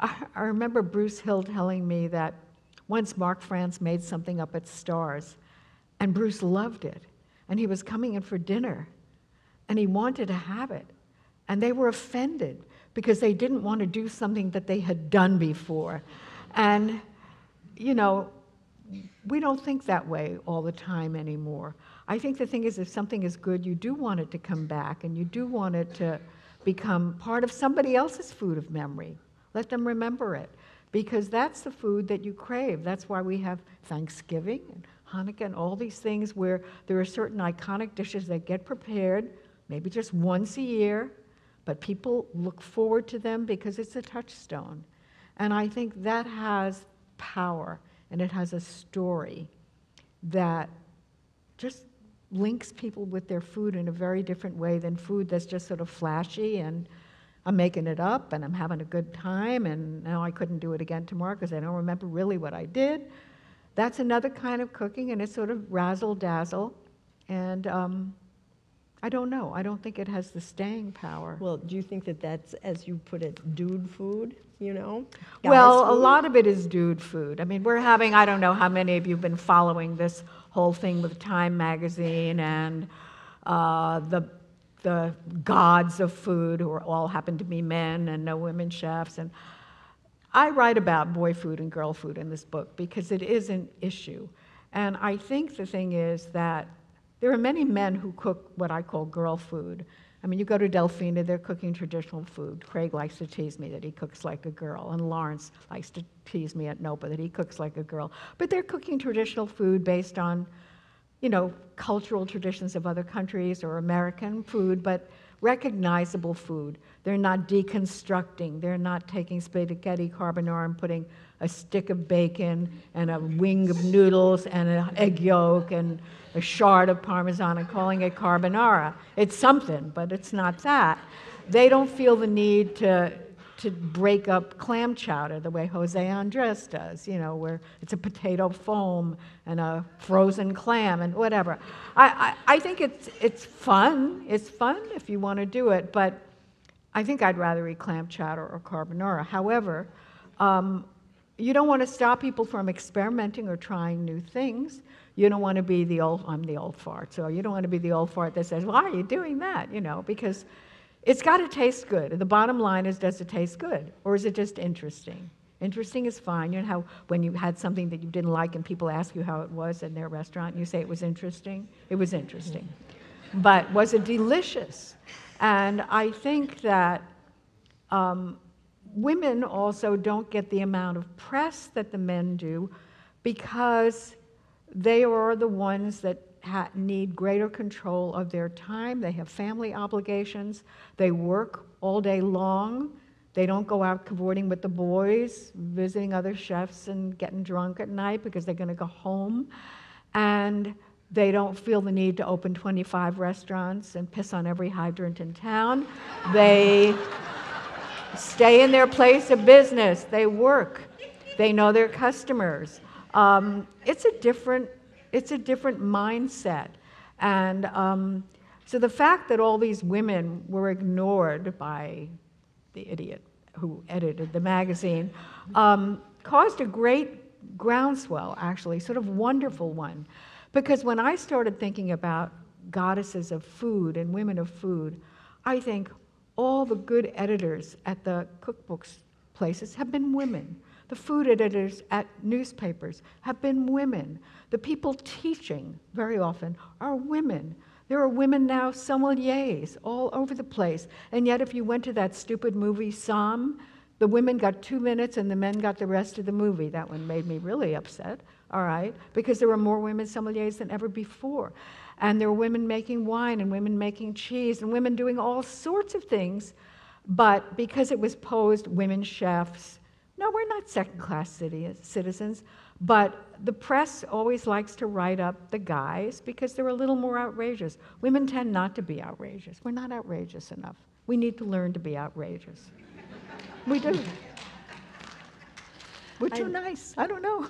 I, remember Bruce Hill telling me that once Mark Franz made something up at Stars, and Bruce loved it, and he was coming in for dinner, and he wanted to have it, and they were offended because they didn't want to do something that they had done before. And, you know, we don't think that way all the time anymore. I think the thing is, if something is good, you do want it to come back and you do want it to become part of somebody else's food of memory. Let them remember it because that's the food that you crave. That's why we have Thanksgiving and Hanukkah and all these things where there are certain iconic dishes that get prepared, maybe just once a year, but people look forward to them because it's a touchstone. And I think that has power and it has a story that just links people with their food in a very different way than food that's just sort of flashy and I'm making it up and I'm having a good time and now I couldn't do it again tomorrow because I don't remember really what I did. That's another kind of cooking and it's sort of razzle dazzle. And um, I don't know. I don't think it has the staying power. Well, do you think that that's, as you put it, dude food, you know? Well, Guys' a lot of it is dude food. I mean, we're having, I don't know how many of you have been following this whole thing with Time magazine and uh, the, the gods of food, who all happen to be men and no women chefs. And I write about boy food and girl food in this book because it is an issue. And I think the thing is that there are many men who cook what I call girl food. I mean, you go to Delfina, they're cooking traditional food. Craig likes to tease me that he cooks like a girl, and Laurence likes to tease me at NOPA that he cooks like a girl. But they're cooking traditional food based on, you know, cultural traditions of other countries or American food, but recognizable food. They're not deconstructing. They're not taking spaghetti carbonara and putting a stick of bacon and a wing of noodles and an egg yolk and a shard of parmesan and calling it carbonara. It's something, but it's not that. They don't feel the need to to break up clam chowder the way Jose Andres does, you know, where it's a potato foam and a frozen clam and whatever. I, I, I think it's, it's fun. It's fun if you want to do it, but I think I'd rather eat clam chowder or carbonara. However, um, you don't want to stop people from experimenting or trying new things. You don't want to be the old, I'm the old fart, so you don't want to be the old fart that says, why are you doing that? You know, because it's got to taste good. The bottom line is, does it taste good? Or is it just interesting? Interesting is fine. You know how when you had something that you didn't like and people ask you how it was in their restaurant, you say it was interesting? It was interesting. But was it delicious? And I think that um, women also don't get the amount of press that the men do because they are the ones that ha- need greater control of their time. They have family obligations. They work all day long. They don't go out cavorting with the boys, visiting other chefs and getting drunk at night because they're going to go home. And they don't feel the need to open 25 restaurants and piss on every hydrant in town. They stay in their place of business. They work. They know their customers. Um, it's a different, it's a different mindset. And um, so the fact that all these women were ignored by the idiot who edited the magazine um, caused a great groundswell, actually, sort of wonderful one. Because when I started thinking about goddesses of food and women of food, I think all the good editors at the cookbooks places have been women. The food editors at newspapers have been women. The people teaching, very often, are women. There are women now sommeliers all over the place. And yet, if you went to that stupid movie, Somm, the women got two minutes and the men got the rest of the movie. That one made me really upset, all right, because there were more women sommeliers than ever before. And there were women making wine and women making cheese and women doing all sorts of things. But because it was posed women chefs, no, we're not second class citizens, but the press always likes to write up the guys because they're a little more outrageous. Women tend not to be outrageous. We're not outrageous enough. We need to learn to be outrageous. We do. We're too I- nice. I don't know.